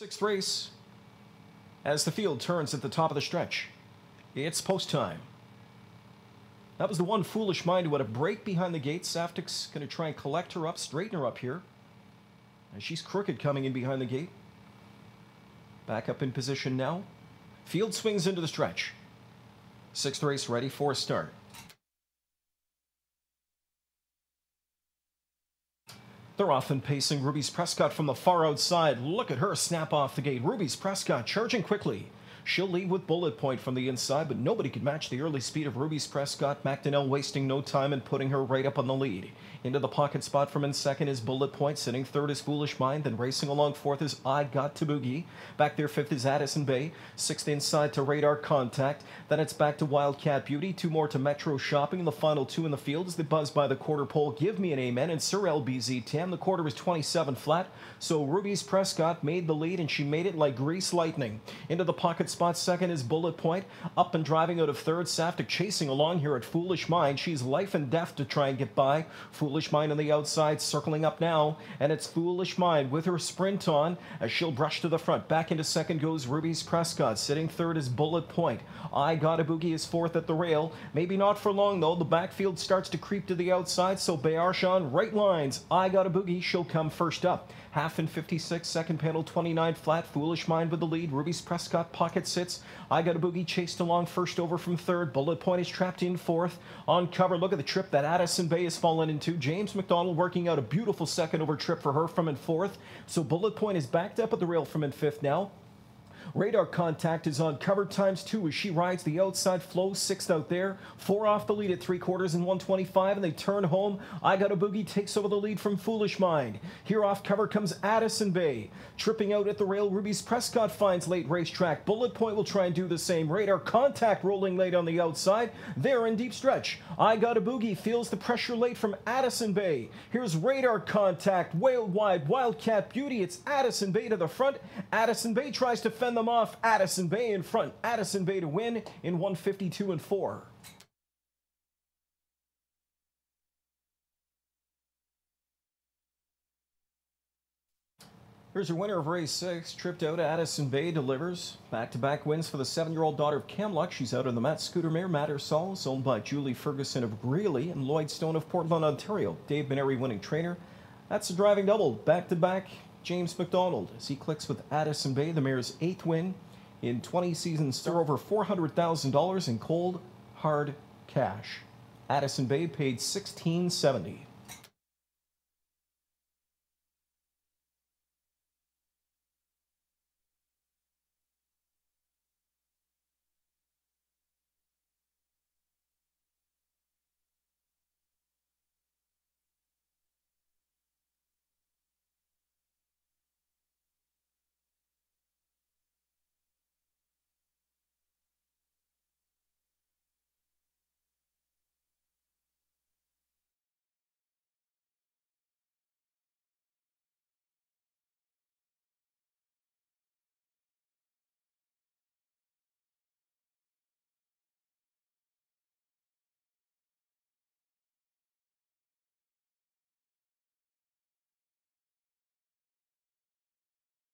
Sixth race as the field turns at the top of the stretch. It's post time. That was the one foolish mind who had a break behind the gate. Saftik's going to try and collect her up, straighten her up here. And she's crooked coming in behind the gate. Back up in position now. Field swings into the stretch. Sixth race ready for a start. They're often pacing Ruby's Prescott from the far outside. Look at her snap off the gate. Ruby's Prescott charging quickly. She'll lead with bullet point from the inside, but nobody could match the early speed of Ruby's Prescott. McDonnell wasting no time and putting her right up on the lead. Into the pocket spot from in second is Bullet Point. Sitting third is Foolish Mind. Then racing along fourth is I Got to Boogie. Back there fifth is Addison Bay. Sixth inside to Radar Contact. Then it's back to Wildcat Beauty. Two more to Metro Shopping. and The final two in the field is the buzz by the quarter pole. Give me an amen. And Sir LBZ Tam. The quarter was 27 flat. So Ruby's Prescott made the lead and she made it like grease lightning. Into the pocket spot second is Bullet Point. Up and driving out of third. Saftik chasing along here at Foolish Mind. She's life and death to try and get by. Foolish Mind on the outside, circling up now, and it's Foolish Mind with her sprint on as she'll brush to the front. Back into second goes Ruby's Prescott. Sitting third is Bullet Point. I Got a Boogie is fourth at the rail. Maybe not for long though. The backfield starts to creep to the outside, so Bayarshan right lines. I Got a Boogie. She'll come first up. Half in 56, second panel 29 flat. Foolish Mind with the lead. Ruby's Prescott pocket sits. I Got a Boogie chased along first over from third. Bullet Point is trapped in fourth. On cover, look at the trip that Addison Bay has fallen into. James McDonald working out a beautiful second over trip for her from in fourth. So Bullet Point is backed up at the rail from in fifth now. Radar contact is on cover times two as she rides the outside flow, sixth out there. Four off the lead at three quarters and 125, and they turn home. I Got a Boogie takes over the lead from Foolish Mind. Here off cover comes Addison Bay. Tripping out at the rail, Ruby's Prescott finds late racetrack. Bullet Point will try and do the same. Radar contact rolling late on the outside. There in deep stretch. I Got a Boogie feels the pressure late from Addison Bay. Here's Radar contact, whale wide, Wildcat Beauty. It's Addison Bay to the front. Addison Bay tries to fend them off. Addison Bay in front. Addison Bay to win in 152 and 4. Here's your winner of race six. Tripped out Addison Bay delivers. Back to back wins for the seven year old daughter of Camluck. She's out on the Matt's Scooter Mare. Matter Sols, owned by Julie Ferguson of Greely and Lloyd Stone of Portland, Ontario. Dave Maneri winning trainer. That's a driving double. Back to back James McDonald as he clicks with Addison Bay, the Mayor's eighth win in 20 seasons. They're over $400,000 in cold, hard cash. Addison Bay paid 1670.